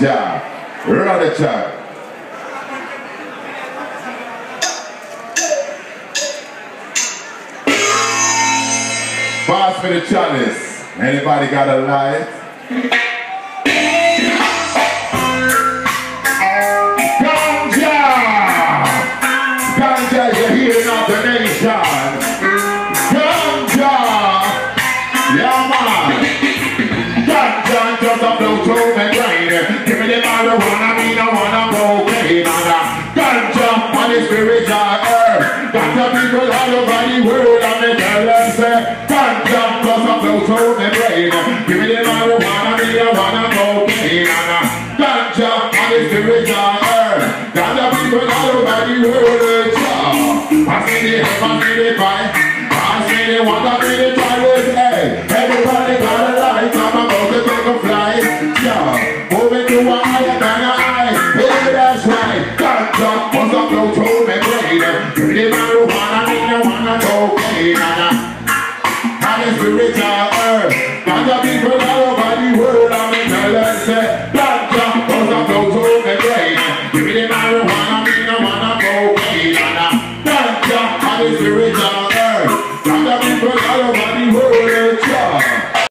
ganja. Run the track. Pass me the chalice. Anybody got a light? People all over the world and they tell them say Ganja a blow through my brain. Give me the marijuana, me no wanna cocaine. And, Ganja on the spiritual earth. Ganja people all over the world. Yeah. I see the help, I see the fight. I see the want, I see the cocaine. And, and the spiritual earth. Ganja people all over the world, I'm in tell them say, Ganja was a blow through my brain. Give me the marijuana, me no wanna cocaine. And, Ganja and the spiritual